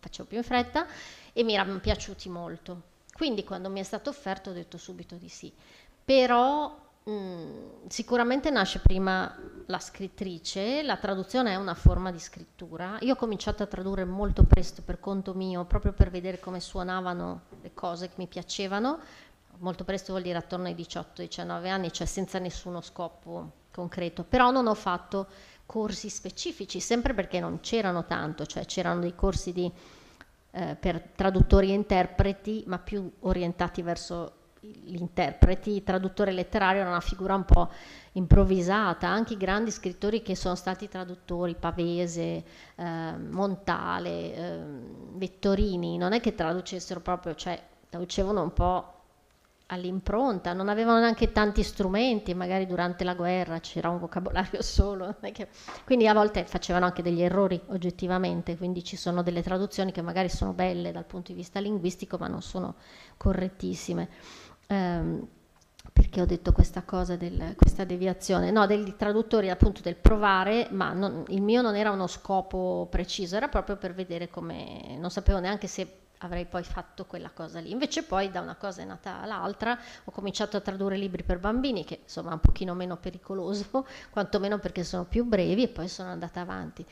facevo più in fretta e mi erano piaciuti molto. Quindi quando mi è stato offerto ho detto subito di sì. Però mh, sicuramente nasce prima la scrittrice, la traduzione è una forma di scrittura. Io ho cominciato a tradurre molto presto per conto mio, proprio per vedere come suonavano le cose che mi piacevano. Molto presto vuol dire attorno ai 18-19 anni, cioè senza nessuno scopo concreto. Però non ho fatto corsi specifici, sempre perché non c'erano tanto, cioè c'erano dei corsi di, eh, per traduttori e interpreti, ma più orientati verso gli interpreti. Il traduttore letterario era una figura un po' improvvisata, anche i grandi scrittori che sono stati traduttori, Pavese, eh, Montale, eh, Vettorini, non è che traducessero proprio, cioè traducevano un po' all'impronta, non avevano neanche tanti strumenti, magari durante la guerra c'era un vocabolario solo, quindi a volte facevano anche degli errori oggettivamente, quindi ci sono delle traduzioni che magari sono belle dal punto di vista linguistico ma non sono correttissime. Um, perché ho detto questa cosa, del, questa deviazione? No, degli traduttori appunto del provare, ma non, il mio non era uno scopo preciso, era proprio per vedere come, non sapevo neanche se avrei poi fatto quella cosa lì. Invece poi da una cosa è nata l'altra, ho cominciato a tradurre libri per bambini, che insomma è un pochino meno pericoloso, quantomeno perché sono più brevi e poi sono andata avanti.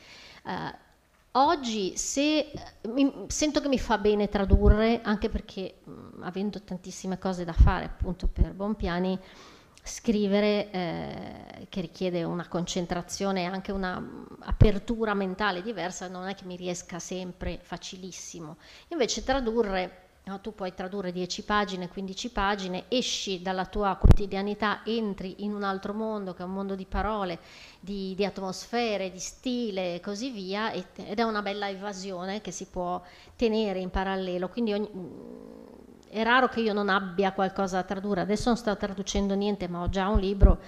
Uh, Oggi se, mi, sento che mi fa bene tradurre, anche perché mh, avendo tantissime cose da fare appunto per Bonpiani, scrivere eh, che richiede una concentrazione e anche un'apertura mentale diversa non è che mi riesca sempre facilissimo. Invece tradurre, no, tu puoi tradurre 10 pagine, 15 pagine, esci dalla tua quotidianità, entri in un altro mondo che è un mondo di parole, di, di atmosfere, di stile e così via ed è una bella evasione che si può tenere in parallelo. Quindi ogni, è raro che io non abbia qualcosa da tradurre, adesso non sto traducendo niente, ma ho già un libro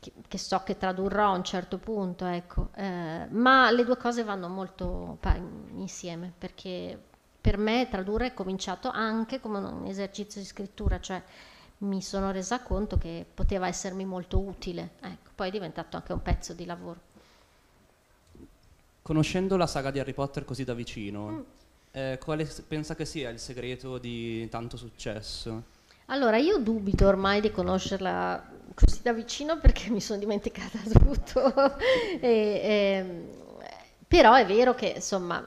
che, che so che tradurrò a un certo punto, ecco. eh, ma le due cose vanno molto insieme, perché per me tradurre è cominciato anche come un esercizio di scrittura, cioè mi sono resa conto che poteva essermi molto utile, ecco. poi è diventato anche un pezzo di lavoro. Conoscendo la saga di Harry Potter così da vicino, mm eh, quale pensa che sia il segreto di tanto successo? Allora, io dubito ormai di conoscerla così da vicino perché mi sono dimenticata tutto. e, e, ehm, però è vero che, insomma,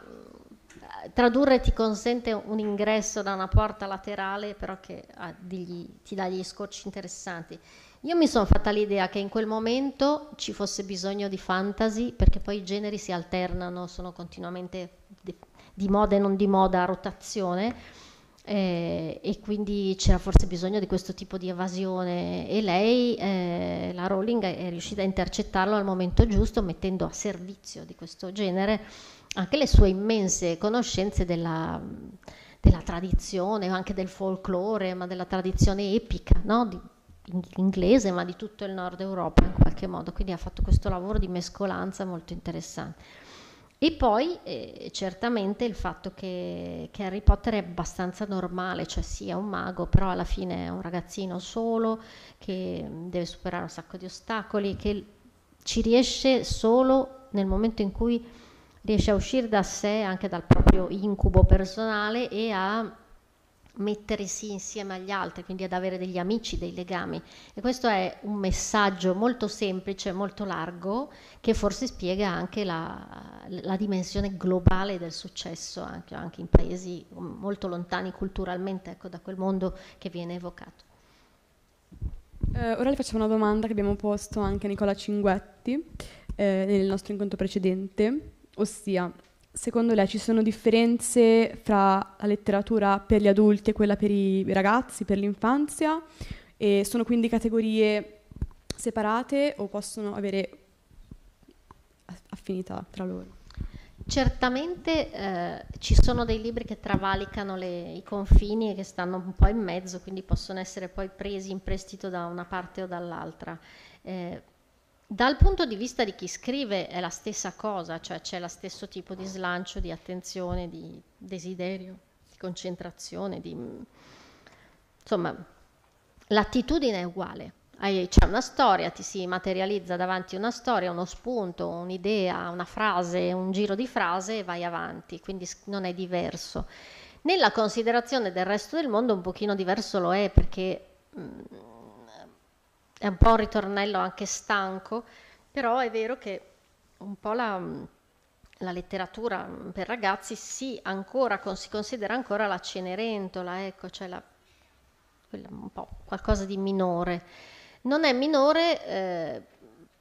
tradurre ti consente un ingresso da una porta laterale, però che degli, ti dà degli scorci interessanti. Io mi sono fatta l'idea che in quel momento ci fosse bisogno di fantasy, perché poi i generi si alternano, sono continuamente di moda e non di moda a rotazione eh, e quindi c'era forse bisogno di questo tipo di evasione e lei, eh, la Rowling, è riuscita a intercettarlo al momento giusto mettendo a servizio di questo genere anche le sue immense conoscenze della, della tradizione, anche del folklore, ma della tradizione epica, no? di, inglese, ma di tutto il nord Europa in qualche modo. Quindi ha fatto questo lavoro di mescolanza molto interessante. E poi eh, certamente il fatto che, che, Harry Potter è abbastanza normale, cioè sì è un mago, però alla fine è un ragazzino solo che deve superare un sacco di ostacoli, che ci riesce solo nel momento in cui riesce a uscire da sé, anche dal proprio incubo personale e a mettersi insieme agli altri, quindi ad avere degli amici, dei legami. E questo è un messaggio molto semplice, molto largo, che forse spiega anche la, la dimensione globale del successo, anche, anche, in paesi molto lontani culturalmente ecco, da quel mondo che viene evocato. Eh, ora le facciamo una domanda che abbiamo posto anche a Nicola Cinguetti eh, nel nostro incontro precedente, ossia secondo lei ci sono differenze fra la letteratura per gli adulti e quella per i ragazzi, per l'infanzia? E sono quindi categorie separate o possono avere affinità tra loro? Certamente eh, ci sono dei libri che travalicano le, i confini e che stanno un po' in mezzo, quindi possono essere poi presi in prestito da una parte o dall'altra. Eh, dal punto di vista di chi scrive è la stessa cosa, cioè c'è lo stesso tipo di slancio, di attenzione, di desiderio, di concentrazione, di... insomma l'attitudine è uguale. C'è una storia, ti si materializza davanti una storia, uno spunto, un'idea, una frase, un giro di frase e vai avanti, quindi non è diverso. Nella considerazione del resto del mondo un pochino diverso lo è perché... È un po' un ritornello anche stanco, però è vero che un po' la, la letteratura per ragazzi si, ancora, si considera ancora la Cenerentola, ecco, cioè la, un po' qualcosa di minore. Non è minore eh,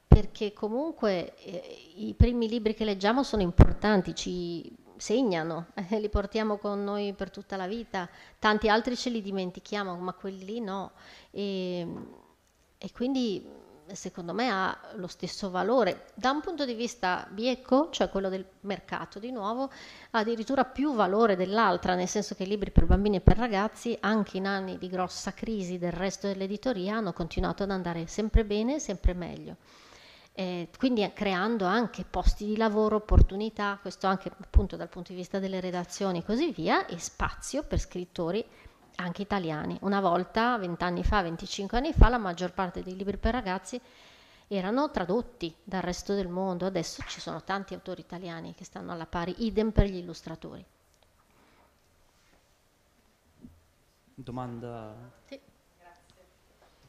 perché comunque eh, i primi libri che leggiamo sono importanti, ci segnano, eh, li portiamo con noi per tutta la vita, tanti altri ce li dimentichiamo, ma quelli no. E, e quindi secondo me ha lo stesso valore. Da un punto di vista bieco, cioè quello del mercato di nuovo, ha addirittura più valore dell'altra, nel senso che i libri per bambini e per ragazzi, anche in anni di grossa crisi del resto dell'editoria, hanno continuato ad andare sempre bene, sempre meglio. Eh, quindi creando anche posti di lavoro, opportunità, questo anche appunto dal punto di vista delle redazioni e così via, e spazio per scrittori anche italiani. Una volta, vent'anni fa, 25 anni fa, la maggior parte dei libri per ragazzi erano tradotti dal resto del mondo, adesso ci sono tanti autori italiani che stanno alla pari, idem per gli illustratori. Domanda? Sì. Grazie.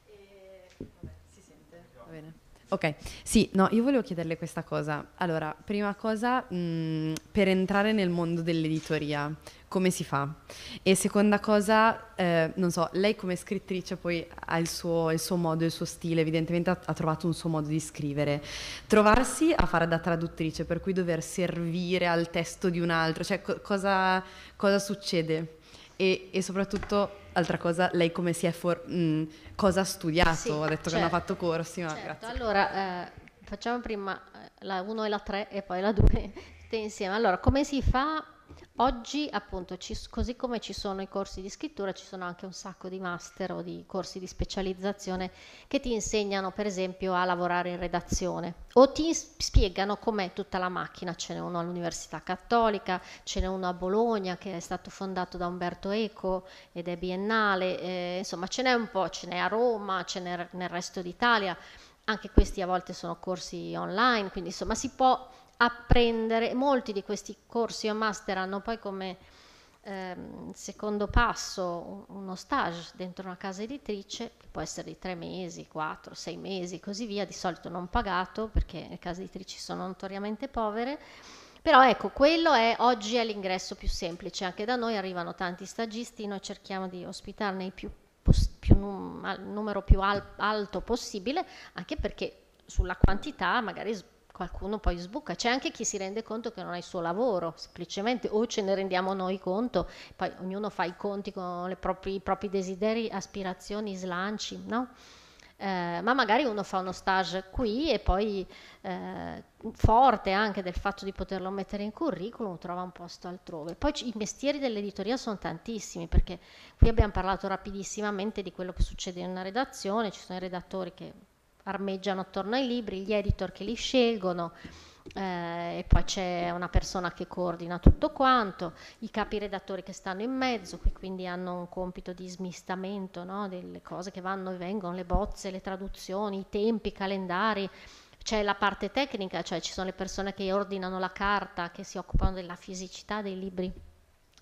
E... Vabbè, si sente? Va bene. Ok, sì, no, io volevo chiederle questa cosa. Allora, prima cosa, mh, per entrare nel mondo dell'editoria, come si fa? E seconda cosa, eh, non so, lei come scrittrice poi ha il suo, il suo modo, il suo stile, evidentemente ha, ha, trovato un suo modo di scrivere. Trovarsi a fare da traduttrice, per cui dover servire al testo di un altro, cioè co- cosa, cosa succede? E, e soprattutto altra cosa, lei come si è for- mh, mm, cosa ha studiato? Sì, ha detto certo, che non ha fatto corsi, ma certo. Allora, eh, facciamo prima eh, la 1 e la 3 e poi la 2 insieme. Allora, come si fa Oggi, appunto, ci, così come ci sono i corsi di scrittura, ci sono anche un sacco di master o di corsi di specializzazione che ti insegnano, per esempio, a lavorare in redazione o ti spiegano com'è tutta la macchina. Ce n'è uno all'Università Cattolica, ce n'è uno a Bologna che è stato fondato da Umberto Eco ed è biennale, eh, insomma, ce n'è un po', ce n'è a Roma, ce n'è nel resto d'Italia. Anche questi a volte sono corsi online, quindi insomma si può apprendere, molti di questi corsi o master hanno poi come ehm, secondo passo uno stage dentro una casa editrice, che può essere di tre mesi, quattro, sei mesi, così via, di solito non pagato perché le case editrici sono notoriamente povere. Però ecco, quello è oggi è l'ingresso più semplice, anche da noi arrivano tanti stagisti, noi cerchiamo di ospitarne il più, più num, numero più al, alto possibile, anche perché sulla quantità magari qualcuno poi sbuca. C'è anche chi si rende conto che non è il suo lavoro, semplicemente, o ce ne rendiamo noi conto, poi ognuno fa i conti con propri, i propri desideri, aspirazioni, slanci, no? Eh, ma magari uno fa uno stage qui e poi eh, forte anche del fatto di poterlo mettere in curriculum trova un posto altrove. Poi i mestieri dell'editoria sono tantissimi perché qui abbiamo parlato rapidissimamente di quello che succede in una redazione, ci sono i redattori che armeggiano attorno ai libri, gli editor che li scelgono, eh, e poi c'è una persona che coordina tutto quanto, i capi redattori che stanno in mezzo, che quindi hanno un compito di smistamento no? delle cose che vanno e vengono, le bozze, le traduzioni, i tempi, i calendari. C'è la parte tecnica, cioè ci sono le persone che ordinano la carta, che si occupano della fisicità dei libri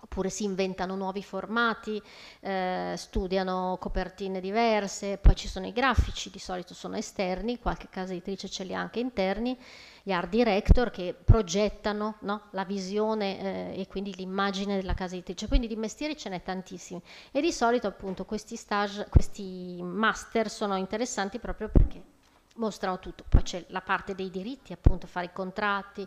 oppure si inventano nuovi formati, eh, studiano copertine diverse, poi ci sono i grafici, di solito sono esterni, qualche casa editrice ce li ha anche interni, gli art director che progettano no, la visione eh, e quindi l'immagine della casa editrice, quindi di mestieri ce n'è tantissimi. E di solito appunto questi stage, questi master sono interessanti proprio perché mostrano tutto, poi c'è la parte dei diritti, appunto fare i contratti,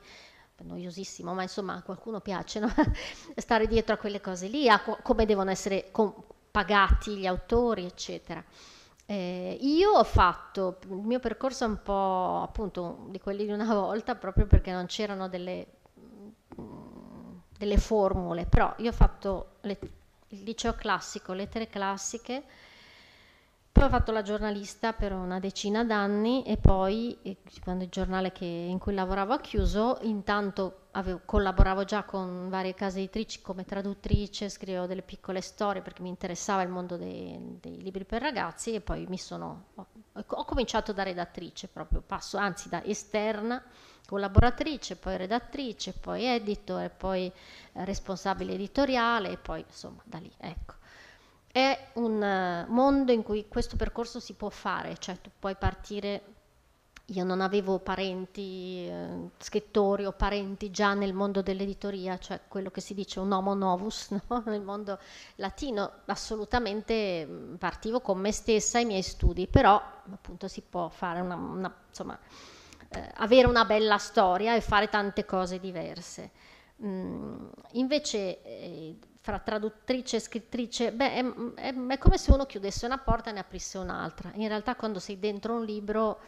noiosissimo, ma insomma a qualcuno piace no? stare dietro a quelle cose lì, a co- come devono essere pagati gli autori, eccetera. Eh, io ho fatto, il mio percorso un po' appunto di quelli di una volta, proprio perché non c'erano delle, delle formule, però io ho fatto le, il liceo classico, lettere classiche, poi ho fatto la giornalista per una decina d'anni e poi, quando il giornale che, in cui lavoravo ha chiuso, intanto avevo, collaboravo già con varie case editrici come traduttrice, scrivevo delle piccole storie perché mi interessava il mondo dei, dei libri per ragazzi e poi sono, ho, ho, cominciato da redattrice proprio, passo anzi da esterna, collaboratrice, poi redattrice, poi editor, poi eh, responsabile editoriale e poi insomma da lì, ecco è un uh, mondo in cui questo percorso si può fare, cioè tu puoi partire, io non avevo parenti, eh, scrittori o parenti già nel mondo dell'editoria, cioè quello che si dice un homo novus no? nel mondo latino, assolutamente mm, partivo con me stessa e i miei studi, però appunto si può fare una, una insomma, eh, avere una bella storia e fare tante cose diverse. Mm, invece eh, fra traduttrice e scrittrice, beh, è, è, è, come se uno chiudesse una porta e ne aprisse un'altra. In realtà quando sei dentro un libro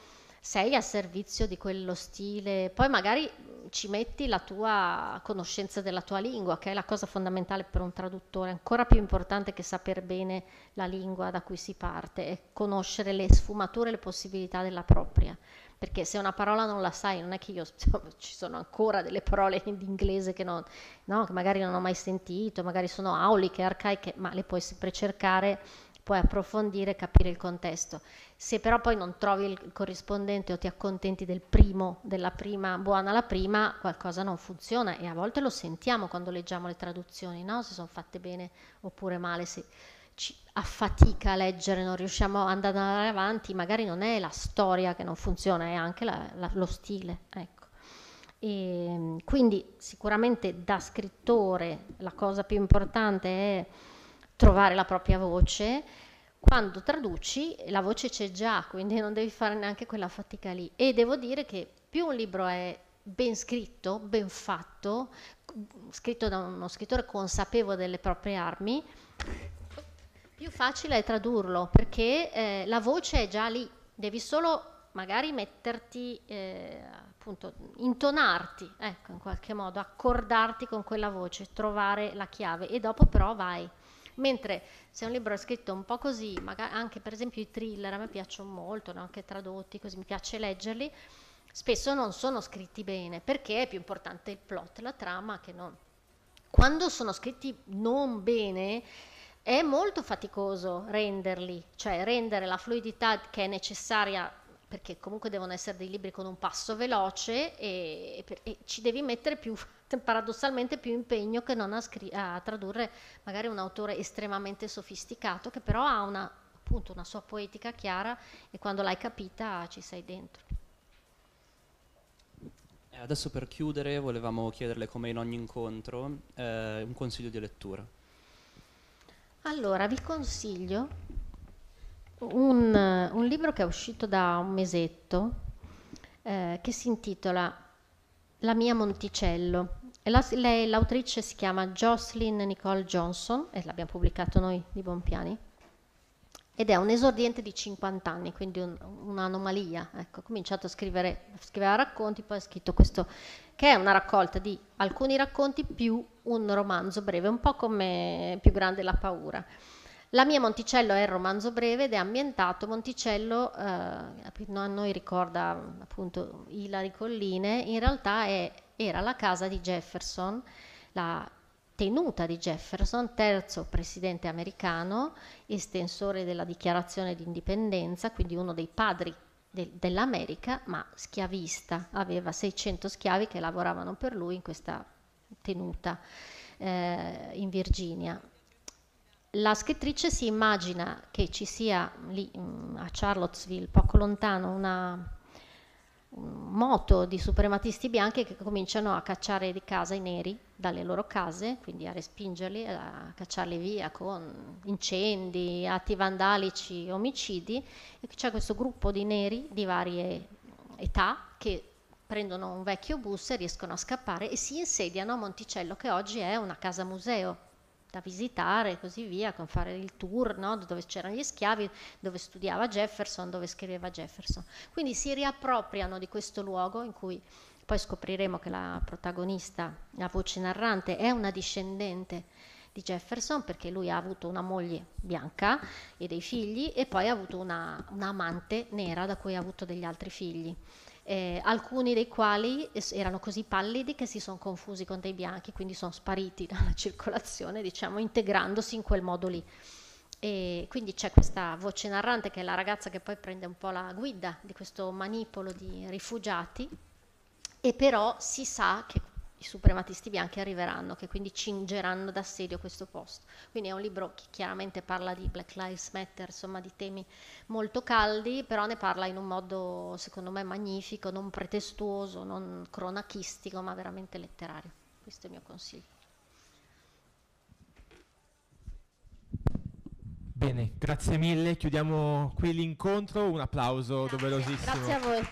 sei a servizio di quello stile, poi magari ci metti la tua conoscenza della tua lingua, che è la cosa fondamentale per un traduttore, ancora più importante che sapere bene la lingua da cui si parte, è conoscere le sfumature e le possibilità della propria. Perché se una parola non la sai, non è che io ci sono ancora delle parole in inglese che, non, no, che magari non ho mai sentito, magari sono auliche, arcaiche, ma le puoi sempre cercare puoi approfondire e capire il contesto. Se però poi non trovi il corrispondente o ti accontenti del primo, della prima, buona la prima, qualcosa non funziona e a volte lo sentiamo quando leggiamo le traduzioni, no? se sono fatte bene oppure male, se ci affatica a leggere, non riusciamo ad andare avanti, magari non è la storia che non funziona, è anche la, la, lo stile. Ecco. E, quindi sicuramente da scrittore la cosa più importante è trovare la propria voce. Quando traduci la voce c'è già, quindi non devi fare neanche quella fatica lì. E devo dire che più un libro è ben scritto, ben fatto, scritto da uno scrittore consapevole delle proprie armi, più facile è tradurlo perché eh, la voce è già lì, devi solo magari metterti, eh, appunto, intonarti, ecco, in qualche modo, accordarti con quella voce, trovare la chiave e dopo però vai. Mentre se un libro è scritto un po' così, anche per esempio i thriller a me piacciono molto, no? anche tradotti, così mi piace leggerli, spesso non sono scritti bene perché è più importante il plot, la trama che non. Quando sono scritti non bene è molto faticoso renderli, cioè rendere la fluidità che è necessaria perché comunque devono essere dei libri con un passo veloce e, e ci devi mettere più, paradossalmente più impegno che non a, scri- a, tradurre magari un autore estremamente sofisticato che però ha una, appunto, una sua poetica chiara e quando l'hai capita ci sei dentro. Adesso per chiudere volevamo chiederle come in ogni incontro eh, un consiglio di lettura. Allora vi consiglio un, un, libro che è uscito da un mesetto eh, che si intitola La mia Monticello. L'autrice si chiama Jocelyn Nicole Johnson e l'abbiamo pubblicato noi di Bonpiani ed è un esordiente di 50 anni, quindi un, un'anomalia. Ecco, ha cominciato a scrivere, scriveva racconti, poi ha scritto questo, che è una raccolta di alcuni racconti più un romanzo breve, un po' come Più grande la paura. La mia Monticello è il romanzo breve ed è ambientato, Monticello eh, a noi ricorda appunto Ilari Colline, in realtà è, era la casa di Jefferson, la tenuta di Jefferson, terzo presidente americano, estensore della dichiarazione di indipendenza, quindi uno dei padri de- dell'America, ma schiavista, aveva 600 schiavi che lavoravano per lui in questa tenuta eh, in Virginia. La scrittrice si immagina che ci sia lì mm, a Charlottesville, poco lontano, una moto di suprematisti bianchi che cominciano a cacciare di casa i neri dalle loro case, quindi a respingerli, a cacciarli via con incendi, atti vandalici, omicidi. E c'è questo gruppo di neri di varie età che prendono un vecchio bus e riescono a scappare e si insediano a Monticello, che oggi è una casa museo da visitare e così via, con fare il tour no? dove c'erano gli schiavi, dove studiava Jefferson, dove scriveva Jefferson. Quindi si riappropriano di questo luogo in cui poi scopriremo che la protagonista, la voce narrante, è una discendente di Jefferson perché lui ha avuto una moglie bianca e dei figli e poi ha avuto una, un'amante nera da cui ha avuto degli altri figli eh, alcuni dei quali erano così pallidi che si sono confusi con dei bianchi, quindi sono spariti dalla circolazione, diciamo, integrandosi in quel modo lì. E quindi c'è questa voce narrante che è la ragazza che poi prende un po' la guida di questo manipolo di rifugiati e però si sa che i suprematisti bianchi arriveranno, che quindi cingeranno d'assedio questo posto. Quindi è un libro che chiaramente parla di Black Lives Matter, insomma di temi molto caldi, però ne parla in un modo secondo me magnifico, non pretestuoso, non cronachistico, ma veramente letterario. Questo è il mio consiglio. Bene, grazie mille, chiudiamo qui l'incontro, un applauso grazie. doverosissimo. Grazie a voi.